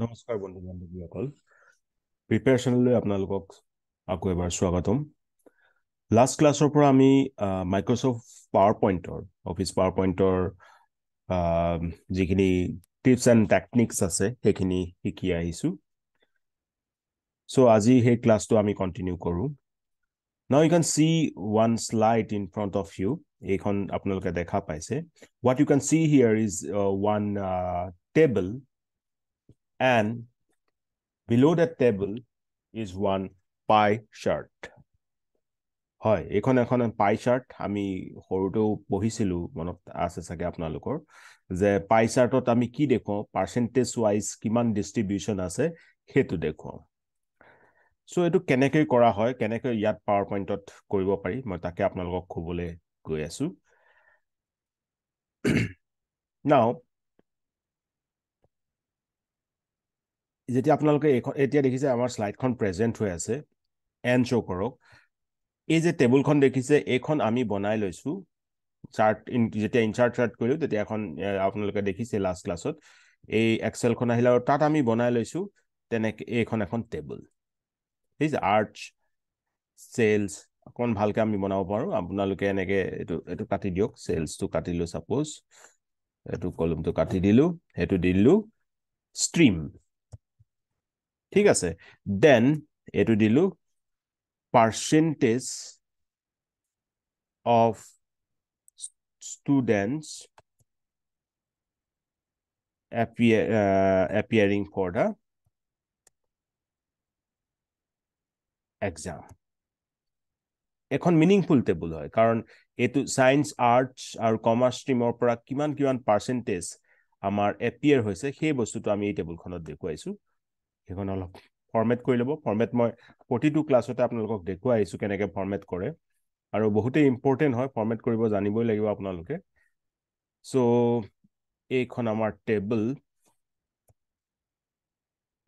নমস্কাৰ বন্ধু বান্ধৱীসকল। প্ৰিপেৰেশ্যনলৈ আপোনালোকক আকৌ এবাৰ স্বাগতম। লাষ্ট ক্লাছৰ পৰা আমি মাইক্ৰ'ছফ্ট পাৱাৰ পইণ্টৰ অফিচ পাৱাৰ পইণ্টৰ যিখিনি টিপছ এণ্ড টেকনিক্স আছে সেইখিনি শিকি আহিছোঁ। চ' আজি সেই ক্লাছটো আমি কণ্টিনিউ কৰোঁ। Now you can see one slide in front of you এইখন আপোনালোকে দেখা পাইছে। What you can see here is one table and below that table is one pie chart. হয় এইখন এখন পাই চাৰ্ট আমি সৰুতেও পঢ়িছিলোঁ মনত আছে চাগে আপোনালোকৰ যে পাই চাৰ্টত আমি কি দেখুৱাওঁ পাৰ্চেণ্টেজ ৱাইজ কিমান ডিষ্ট্ৰিবিউশ্যন আছে সেইটো দেখুৱাওঁ চ' এইটো কেনেকৈ কৰা হয় কেনেকৈ ইয়াত পাৱাৰ পইণ্টত কৰিব পাৰি মই তাকে আপোনালোকক ক'বলৈ গৈ আছোঁ। নাও যেতিয়া আপোনালোকে এইখন এতিয়া দেখিছে আমাৰ শ্লাইডখন প্ৰেজেণ্ট হৈ আছে এন শ্ব' কৰক। এই যে টেবুলখন দেখিছে এইখন আমি বনাই লৈছোঁ। চাৰ্ট ইন যেতিয়া ইনচাৰ্ট চাৰ্ট কৰিলোঁ তেতিয়া এখন আপোনালোকে দেখিছে লাষ্ট ক্লাছত এই এক্সেলখন আহিলে আৰু তাত আমি বনাই লৈছোঁ তেনেকৈ এইখন এখন টেবুল। ঠিক আছে আৰ্টছ চেলছ অকণমান ভালকৈ আমি বনাব পাৰোঁ। আপোনালোকে এনেকৈ এইটো এইটো কাটি দিয়ক। চেলছটো কাটিলোঁ ছাপ'জ এইটো কলমটো কাটি দিলোঁ সেইটো দিলোঁ। ষ্ট্ৰীম ঠিক আছে দেন এইটো দিলোঁ percentage of students appearing for the exam. এখন মিনিংফুল টেবুল হয় কাৰণ এইটো ছায়েন্স আৰ্টছ আৰু কমাৰ্চ ষ্ট্ৰীমৰ পৰা কিমান কিমান পাৰ্চেণ্টেজ আমাৰ এপিয়াৰ হৈছে, সেই বস্তুটো আমি এই টেবুলখনত দেখুৱাইছোঁ সেইখন অলপ ফৰ্মেট কৰি ল'ব। ফৰ্মেট মই প্ৰতিটো ক্লাছতে আপোনালোকক দেখুৱাই আহিছোঁ কেনেকৈ ফৰ্মেট কৰে। আৰু বহুতেই ইম্পৰ্টেণ্ট হয় ফৰ্মেট কৰিব জানিবই লাগিব আপোনালোকে। চ' এইখন আমাৰ টেবল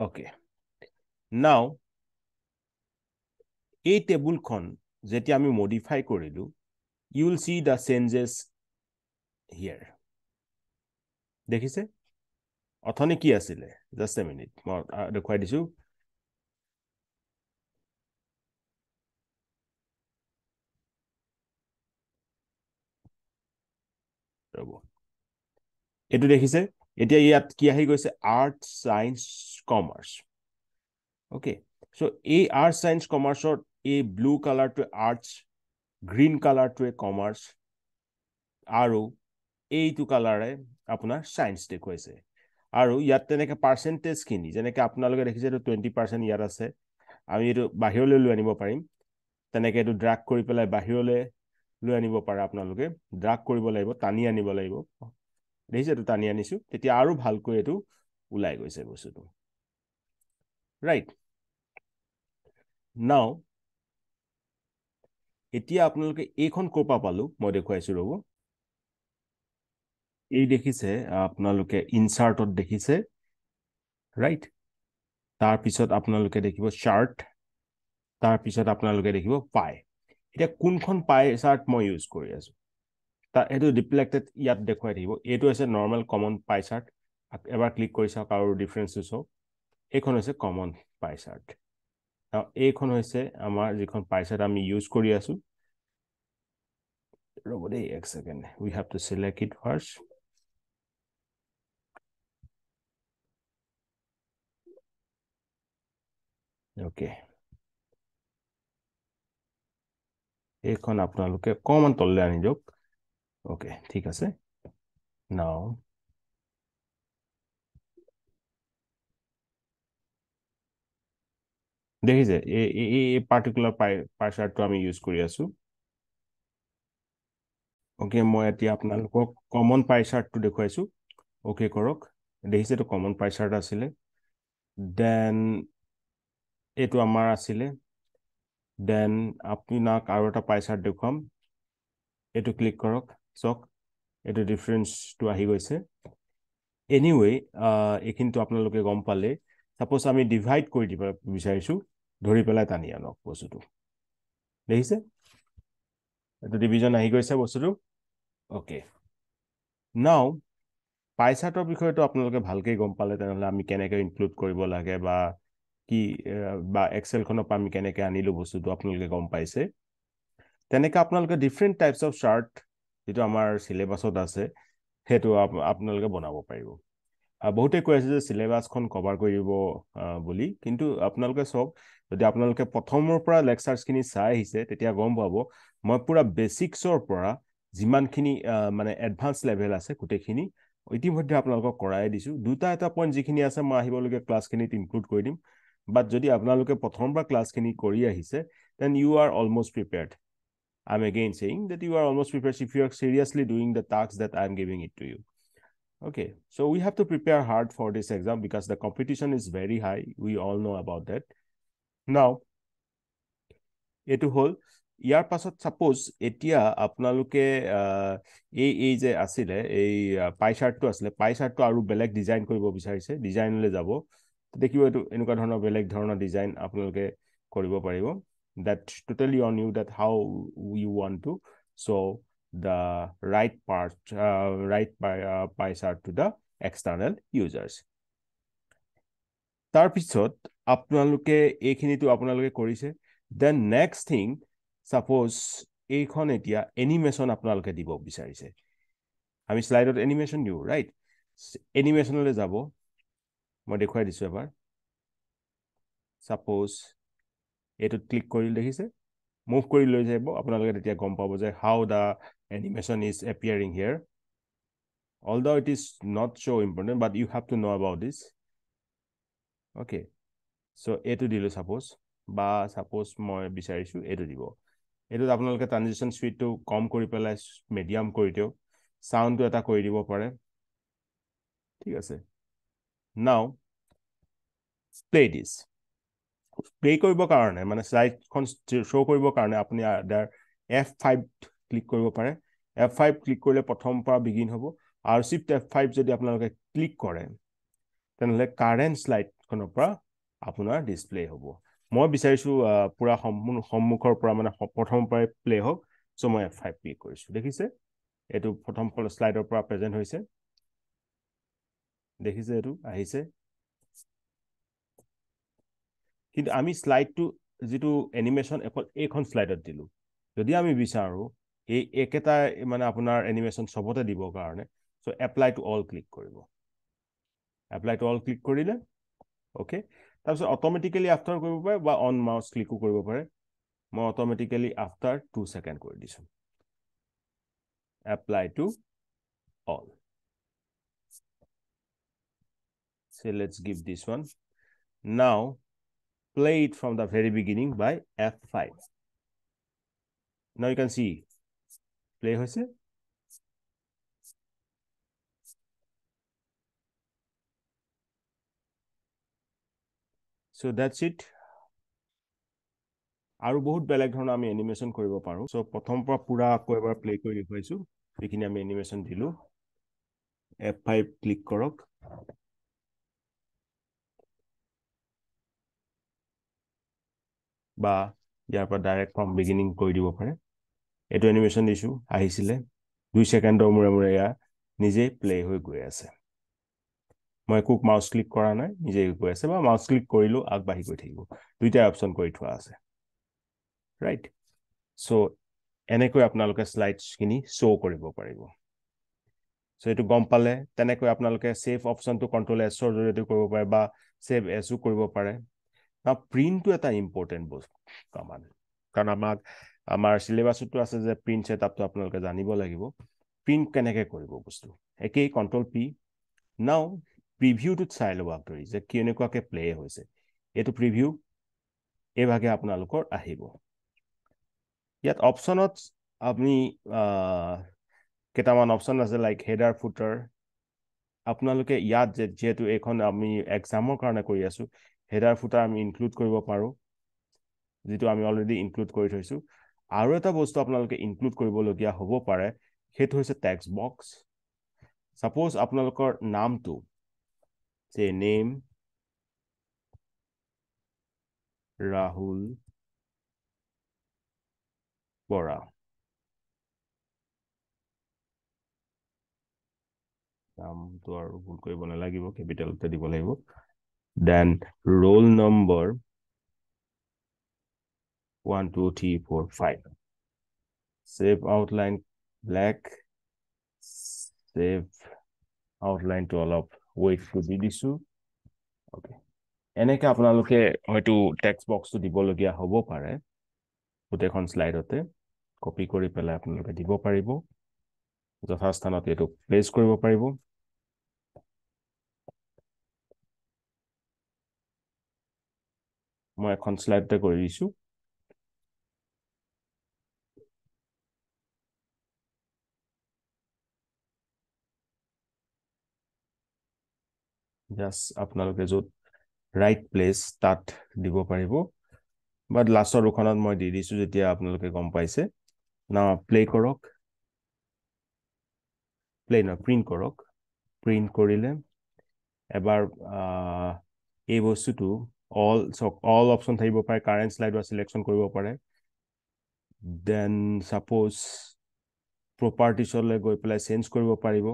অ'কে নাও এই টেবুলখন যেতিয়া আমি মডিফাই কৰিলোঁ you will see the changes here দেখিছে? অথনি কি আছিলে জাষ্ট এ মিনিট মই দেখুৱাই দিছোঁ ৰ'ব এইটো দেখিছে এতিয়া ইয়াত কি আহি গৈছে art science commerce okay so' এই আৰ্ট ছায়েন্স কমাৰ্চত এই ব্লু কালাৰটোৱে আৰ্টছ গ্ৰীণ কালাৰটোৱে কমাৰ্চ আৰু এইটো কালাৰে আপোনাৰ ছায়েন্স দেখুৱাইছে আৰু ইয়াত তেনেকৈ পাৰ্চেণ্টেজখিনি যেনেকৈ আপোনালোকে দেখিছে এইটো টুৱেণ্টি পাৰ্চেণ্ট ইয়াত আছে আমি এইটো বাহিৰলৈ লৈ আনিব পাৰিম। তেনেকৈ এইটো ড্ৰাগ কৰি পেলাই বাহিৰলৈ লৈ আনিব পাৰে আপোনালোকে। ড্ৰাগ কৰিব লাগিব টানি আনিব লাগিব। দেখিছে এইটো টানি আনিছোঁ তেতিয়া আৰু ভালকৈ এইটো ওলাই গৈছে বস্তুটো। ৰাইট নাও এতিয়া আপোনালোকে এইখন ক'ৰ পৰা পালোঁ? মই দেখুৱাইছোঁ ৰ'ব। এই দেখিছে আপোনালোকে ইনচাৰ্টত দেখিছে ৰাইট তাৰপিছত আপোনালোকে দেখিব চাৰ্ট তাৰপিছত আপোনালোকে দেখিব পাই। এতিয়া কোনখন পাই চাৰ্ট মই ইউজ কৰি আছোঁ? তাৰ এইটো ৰিফ্লেক্টেড ইয়াত দেখুৱাই থাকিব। এইটো হৈছে নৰ্মেল কমন পাই চাৰ্ট এবাৰ ক্লিক কৰি চাওক আৰু ডিফাৰেঞ্চটো চাওক। এইখন হৈছে কমন পাই চাৰ্ট এইখন হৈছে আমাৰ যিখন পাই চাৰ্ট আমি ইউজ কৰি আছোঁ। ৰ'ব দেই এক second. We have to select it first okay এইখন আপোনালোকে অকণমান তললৈ আনি দিয়ক অ'কে ঠিক আছে নাও দেখিছে এই এই পাৰ্টিকুলাৰ পাই পাৰ্চাৰটো আমি ইউজ কৰি আছোঁ অ'কে মই এতিয়া আপোনালোকক কমন পাইচাৰ্টটো দেখুৱাইছোঁ অ'কে কৰক দেখিছে এইটো কমন পাইচাৰ্ট আছিলে দেন এইটো আমাৰ আছিলে। দেন আপোনাক আৰু এটা পাইচাৰ্ট দেখুৱাম। এইটো ক্লিক কৰক চাওক। এইটো ডিফাৰেঞ্চটো আহি গৈছে। এনিৱে এইখিনিতো আপোনালোকে গম পালে। ছাপ'জ আমি ডিভাইড কৰি দিব বিচাৰিছোঁ ধৰি পেলাই টানি আনক বস্তুটো। দেখিছে? এইটো ডিভিজন আহি গৈছে বস্তুটো। অ'কে নাও পাইচাৰ্টৰ বিষয়েতো আপোনালোকে ভালকৈ গম পালে তেনেহ'লে আমি কেনেকৈ ইনক্লুড কৰিব লাগে বা কি বা এক্সেলখনৰ পৰা আমি কেনেকৈ আনিলোঁ বস্তুটো আপোনালোকে গম পাইছে। তেনেকৈ আপোনালোকে ডিফাৰেণ্ট টাইপছ অফ চাৰ্ট যিটো আমাৰ চিলেবাছত আছে সেইটো আপোনালোকে বনাব পাৰিব। বহুতে কৈ আছে যে চিলেবাছখন কভাৰ কৰি দিব বুলি। কিন্তু আপোনালোকে চাওক যদি আপোনালোকে প্ৰথমৰ পৰা লেকচাৰ্ছখিনি চাই আহিছে তেতিয়া গম পাব মই পূৰা বেচিক্সৰ পৰা যিমানখিনি মানে এডভান্স লেভেল আছে গোটেইখিনি ইতিমধ্যে আপোনালোকক কৰাই দিছোঁ। দুটা এটা পইণ্ট যিখিনি আছে মই আহিবলগীয়া ক্লাছখিনিত ইনক্লুড কৰি দিম। বাট যদি আপোনালোকে প্ৰথমবাৰ ক্লাছখিনি কৰি আহিছে then you are almost prepared I am again saying that you are almost prepared if you are seriously doing the task that I am giving it to you Okay, so we have to prepare hard for this exam because the competition is very high. We all know about that. Now, এইটো হ'ল ইয়াৰ পাছত suppose এতিয়া আপোনালোকে এই এই যে আছিলে এই পাই চাৰ্টটো আছিলে পাই চাৰ্টটো আৰু বেলেগ ডিজাইন কৰিব বিচাৰিছে ডিজাইনলৈ যাব দেখিব এইটো এনেকুৱা ধৰণৰ বেলেগ ধৰণৰ ডিজাইন আপোনালোকে কৰিব পাৰিব। That totally on you that how you want to show' the right part right pie chart to the external users তাৰপিছত আপোনালোকে এইখিনিতো আপোনালোকে কৰিছে। দেন নেক্সট থিং ছাপ'জ এইখন এতিয়া এনিমেশ্যন আপোনালোকে দিব বিচাৰিছে। আমি শ্লাইডত এনিমেশ্যন দিওঁ ৰাইট এনিমেশ্যনলৈ যাব। মই দেখুৱাই দিছোঁ এবাৰ। ছাপ'জ এইটোত ক্লিক কৰি দেখিছে? মুভ কৰি লৈ যাব। আপোনালোকে তেতিয়া গম পাব যে how the animation is appearing here all the it is not so' important but you have to know' about this okay so' এইটো দিলোঁ ছাপ'জ বা ছাপ'জ মই বিচাৰিছোঁ এইটো দিব। এইটোত আপোনালোকে ট্ৰানজেকশ্যন স্পীডটো কম কৰি পেলাই মিডিয়াম কৰি দিয়ক। চাউণ্ডটো এটা কৰি দিব পাৰে। ঠিক আছে। প্লে প্লে কৰিবৰ কাৰণে মানে শ্লাইডখন শ্ব' কৰিবৰ কাৰণে আপুনি এফ ফাইভ ক্লিক কৰিব পাৰে। এফ ফাইভ ক্লিক কৰিলে প্ৰথম পৰা বিগিন হ'ব। আৰু চিফ্ট এফ ফাইভ যদি আপোনালোকে ক্লিক কৰে তেনেহ'লে কাৰেণ্ট শ্লাইডখনৰ পৰা আপোনাৰ ডিছপ্লে হ'ব। মই বিচাৰিছোঁ পূৰা সন্মুখৰ পৰা মানে প্ৰথমৰ পৰাই প্লে হওক। চ' মই এফ ফাইভ ক্লিক কৰিছোঁ। দেখিছে? এইটো প্ৰথম শ্লাইডৰ পৰা প্ৰেজেণ্ট হৈছে। দেখিছে এইটো আহিছে। কিন্তু আমি শ্লাইডটো যিটো এনিমেশ্যন অকল এইখন শ্লাইডত দিলোঁ। যদি আমি বিচাৰোঁ এই একেটা মানে আপোনাৰ এনিমেশ্যন চবতে দিবৰ কাৰণে so' apply to all click কৰিব। এপ্লাই টু অল ক্লিক কৰিলে অ'কে তাৰপিছত অট'মেটিকেলি আফটাৰ কৰিব পাৰে বা অন মাউচ ক্লিকো কৰিব পাৰে। মই অট'মেটিকেলি আফটাৰ টু ছেকেণ্ড কৰি দিছোঁ। Apply to all say let's give this one now play it from the very beginning by F5 now you can see play hoise so that's it আৰু বহুত বেলেগ ধৰণৰ আমি এনিমেশ্যন কৰিব পাৰোঁ চ' প্ৰথম পৰা পূৰা আকৌ এবাৰ প্লে কৰি দেখুৱাইছোঁ যিখিনি আমি এনিমেশ্যন দিলোঁ এফ ফাইভ ক্লিক কৰক বা ইয়াৰ পৰা ডাইৰেক্ট ফ্ৰম বিগিনিং কৰি দিব পাৰে। এইটো এনিমেশ্যন দিছোঁ আহিছিলে। দুই ছেকেণ্ডৰ মূৰে মূৰে এয়া নিজেই প্লে হৈ গৈ আছে। মই একো মাউচ ক্লিক কৰা নাই নিজে গৈ আছে বা মাউচ ক্লিক কৰিলেও আগবাঢ়ি গৈ থাকিব। দুইটাই অপশ্যন কৰি থোৱা আছে। ৰাইট চ' এনেকৈ আপোনালোকে শ্লাইডছখিনি শ্ব' কৰিব পাৰিব। চ' এইটো গম পালে তেনেকৈ আপোনালোকে ছেভ অপশ্যনটো কণ্ট্ৰল এছৰ জৰিয়তে কৰিব পাৰে বা ছেভ এছো কৰিব পাৰে। বা প্ৰিণ্টটো এটা ইম্পৰ্টেণ্ট বস্তু কামান কাৰণ আমাক আমাৰ চিলেবাছতো আছে যে প্ৰিণ্ট ছেটআপটো আপোনালোকে জানিব লাগিব। প্ৰিণ্ট কেনেকৈ কৰিব বস্তু? একেই কণ্ট্ৰল পি নাও প্ৰিভিউটোত চাই ল'ব আগধৰি যে কেনেকুৱাকৈ প্লে হৈছে। এইটো প্ৰিভিউ এইভাগে আপোনালোকৰ আহিব। ইয়াত অপশ্যনত আপুনি কেইটামান অপশ্যন আছে লাইক হেডাৰ ফুটাৰ আপোনালোকে ইয়াত যে যিহেতু এইখন আমি এক্সামৰ কাৰণে কৰি আছোঁ হেডাৰ ফুটাৰ আমি ইনক্লুড কৰিব পাৰোঁ যিটো আমি অলৰেডি ইনক্লুড কৰি থৈছোঁ। আৰু এটা বস্তু আপোনালোকে ইনক্লুড কৰিবলগীয়া হ'ব পাৰে সেইটো হৈছে টেক্স বক্স ছাপ'জ আপোনালোকৰ নামটো যে নেম ৰাহুল বৰা। নামটো আৰু ভুল কৰিব নালাগিব কেপিটেলতে দিব লাগিব। Then roll number one two three four five save outline black save আউটলাইনটো অলপ ৱেইটটো দি দিছোঁ অ'কে এনেকৈ আপোনালোকে হয়তো টেক্সট বক্সটো দিবলগীয়া হ'ব পাৰে। গোটেইখন শ্লাইডতে কপি কৰি পেলাই আপোনালোকে দিব পাৰিব। যথাস্থানত এইটো প্লেচ কৰিব পাৰিব। মই এখন শ্লাইডতে কৰি দিছোঁ জাষ্ট আপোনালোকে য'ত ৰাইট প্লেচ তাত দিব পাৰিব। বাট লাষ্টৰ দুখনত মই দি দিছোঁ যেতিয়া আপোনালোকে গম পাইছে। না প্লে কৰক। প্লে নহয় প্ৰিণ্ট কৰক। প্ৰিণ্ট কৰিলে এবাৰ এই বস্তুটো অল চক অল অপশ্যন থাকিব পাৰে কাৰেণ্ট শ্লাইডৰ চিলেকশ্যন কৰিব পাৰে। দেন ছাপ'জ প্ৰপাৰ্টিছলৈ গৈ পেলাই চেঞ্জ কৰিব পাৰিব।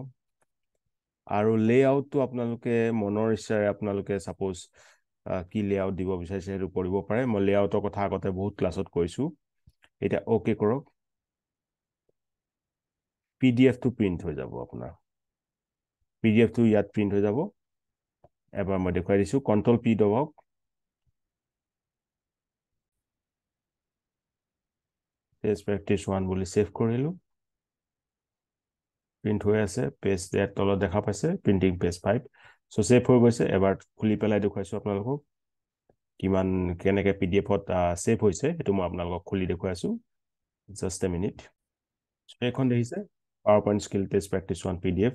আৰু লেআউটটো আপোনালোকে মনৰ ইচ্ছাৰে আপোনালোকে ছাপ'জ কি লেআউট দিব বিচাৰিছে সেইটো কৰিব পাৰে। মই লেআউটৰ কথা আগতে বহুত ক্লাছত কৈছোঁ। এতিয়া অ'কে কৰক। পি ডি এফটো প্ৰিণ্ট হৈ যাব আপোনাৰ। পি ডি এফটো ইয়াত প্ৰিণ্ট হৈ যাব। এবাৰ মই দেখুৱাই দিছোঁ। কণ্ট্ৰল পি দবাওক। টেষ্ট প্ৰেক্টিছ ওৱান বুলি ছেভ কৰিলোঁ প্ৰিণ্ট হৈ আছে পেজ ইয়াত তলত দেখা পাইছে printing page five so' save হৈ গৈছে এবাৰ খুলি পেলাই দেখুৱাইছোঁ আপোনালোকক। কিমান কেনেকৈ পি ডি এফত ছেভ হৈছে সেইটো মই আপোনালোকক খুলি দেখুৱাইছোঁ। জাষ্ট এ মিনিট এইখন দেখিছে power point skill test practice one P D F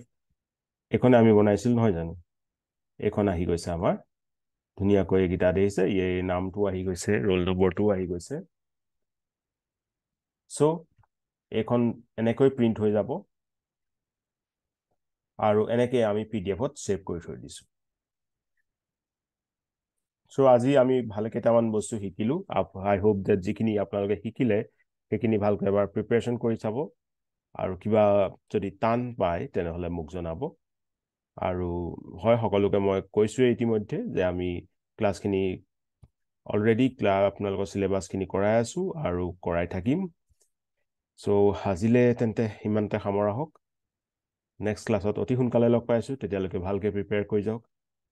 এইখনে আমি বনাইছিলোঁ নহয় জানো? এইখন আহি গৈছে আমাৰ। ধুনীয়াকৈ এইকেইটা দেখিছে এই নামটো আহি গৈছে ৰোল নম্বৰটোও আহি গৈছে। চ' এইখন এনেকৈ প্ৰিণ্ট হৈ যাব। আৰু এনেকৈ আমি পি ডি এফত ছেভ কৰি থৈ দিছোঁ। চ' আজি আমি ভালে কেইটামান বস্তু শিকিলোঁ। আই হোপ ডেট যিখিনি আপোনালোকে শিকিলে সেইখিনি ভালকৈ এবাৰ প্ৰিপেৰেশ্যন কৰি চাব। আৰু কিবা যদি টান পায় তেনেহ'লে মোক জনাব। আৰু হয় সকলোকে মই কৈছোঁৱে ইতিমধ্যে যে আমি ক্লাছখিনি অলৰেডি আপোনালোকৰ চিলেবাছখিনি কৰাই আছোঁ আৰু কৰাই থাকিম। চ' আজিলৈ তেন্তে সিমানতে সামৰা হওক নেক্সট ক্লাছত অতি সোনকালে লগ পাইছোঁ তেতিয়ালৈকে ভালকৈ প্ৰিপেয়াৰ কৰি যাওক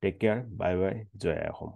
টেক কেয়াৰ বাই বাই জয় অসম